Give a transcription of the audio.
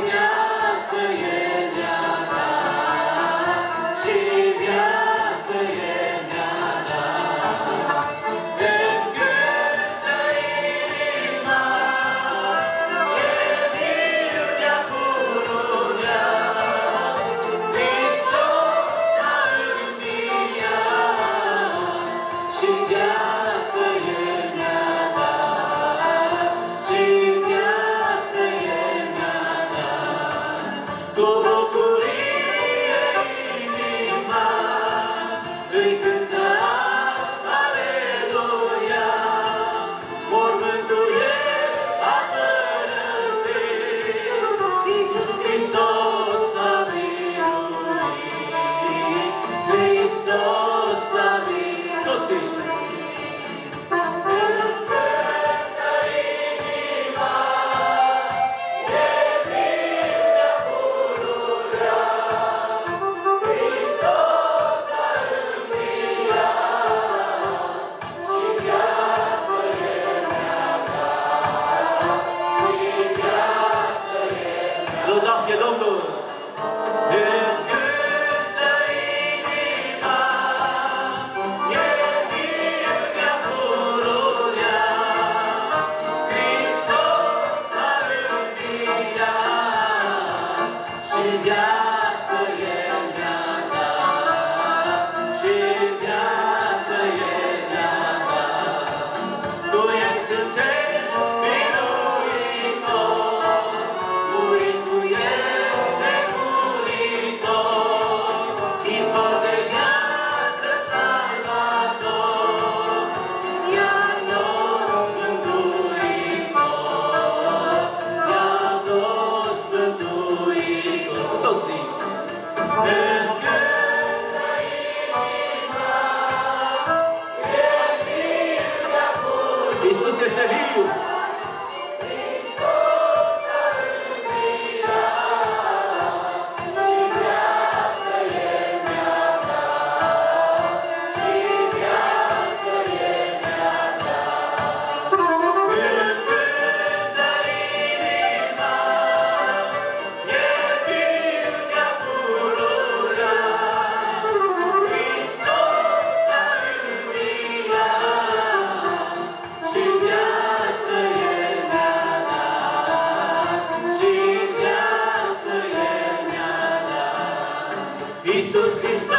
주여 you. Jesús Cristo.